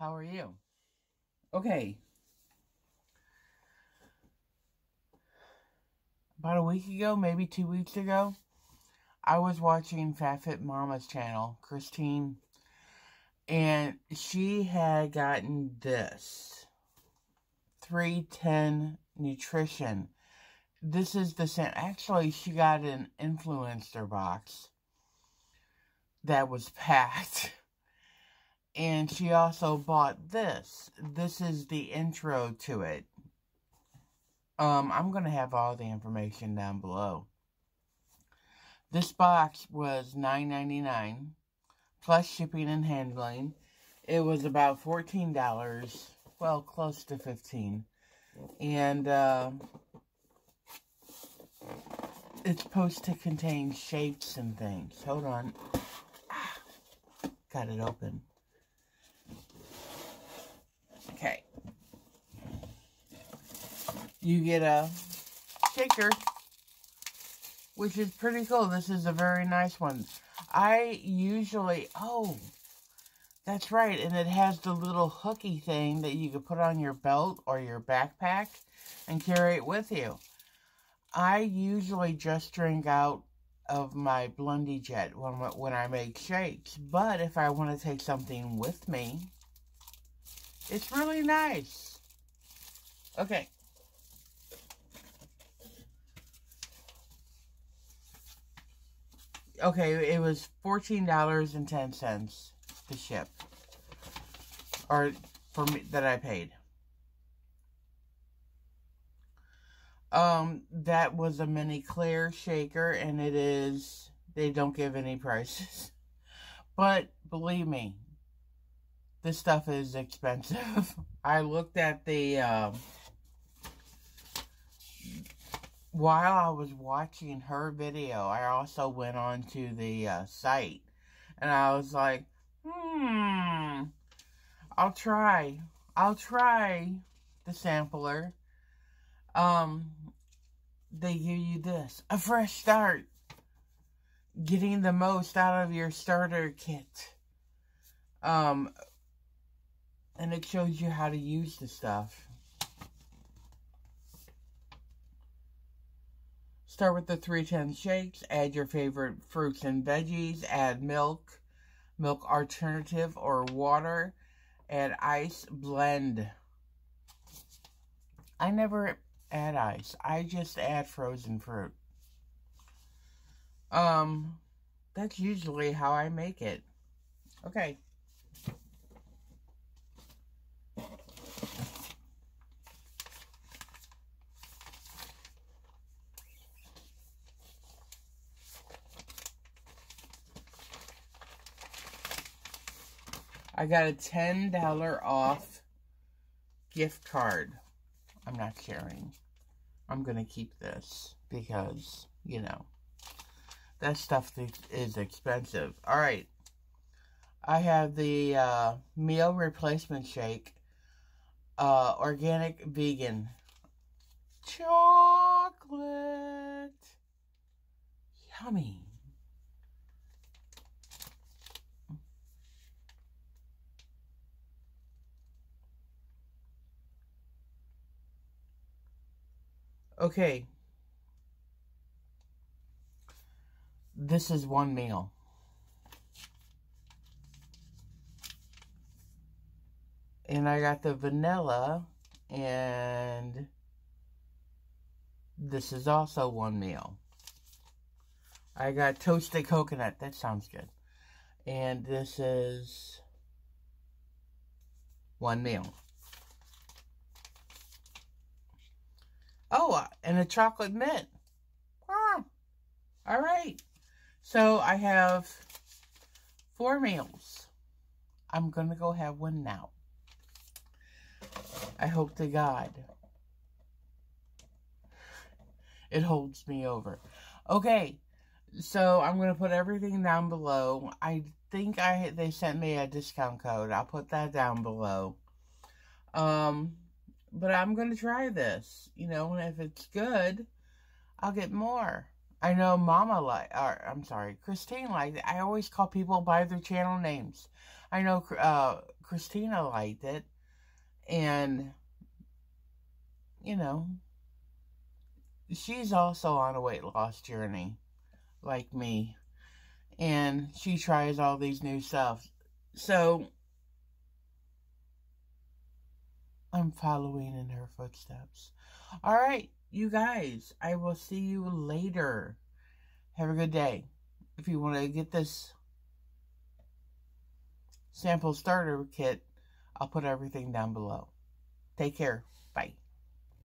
How are you? Okay. About a week ago, maybe two weeks ago, I was watching Fat Fit Mama's channel, Christine, and she had gotten this 310 Nutrition. This is the same. Actually, she got an influencer box that was packed. And she also bought this. This is the intro to it. Um, I'm going to have all the information down below. This box was $9.99 plus shipping and handling. It was about $14, well, close to 15. And uh, it's supposed to contain shapes and things. Hold on. Ah, got it open. You get a shaker, which is pretty cool. This is a very nice one. I usually, oh, that's right. And it has the little hooky thing that you could put on your belt or your backpack and carry it with you. I usually just drink out of my Blondie Jet when, when I make shakes. But if I want to take something with me, it's really nice. Okay. Okay, it was $14.10 to ship. Or for me that I paid. Um, that was a mini clear shaker, and it is, they don't give any prices. But, believe me, this stuff is expensive. I looked at the, um, while I was watching her video, I also went on to the uh, site, and I was like, hmm, I'll try, I'll try the sampler. Um, they give you this, a fresh start, getting the most out of your starter kit. Um, and it shows you how to use the stuff. Start with the 310 shakes, add your favorite fruits and veggies, add milk, milk alternative or water, add ice, blend. I never add ice. I just add frozen fruit. Um, that's usually how I make it. Okay. I got a $10 off gift card. I'm not sharing. I'm going to keep this because, you know, that stuff is expensive. All right. I have the uh, meal replacement shake. Uh, organic vegan. Chocolate. Yummy. Okay. This is one meal. And I got the vanilla and this is also one meal. I got toasted coconut. That sounds good. And this is one meal. Oh, uh, and a chocolate mint. All right. So I have four meals. I'm going to go have one now. I hope to God it holds me over. Okay, so I'm going to put everything down below. I think I they sent me a discount code. I'll put that down below. Um, but I'm going to try this, you know, and if it's good, I'll get more. I know Mama like, or I'm sorry, Christine like, I always call people by their channel names. I know uh, Christina liked it, and you know, she's also on a weight loss journey, like me, and she tries all these new stuff. So I'm following in her footsteps. All right, you guys, I will see you later. Have a good day. If you want to get this sample starter kit, I'll put everything down below. Take care. Bye.